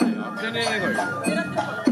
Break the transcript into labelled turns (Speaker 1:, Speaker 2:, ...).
Speaker 1: 前やってねえ
Speaker 2: がよ。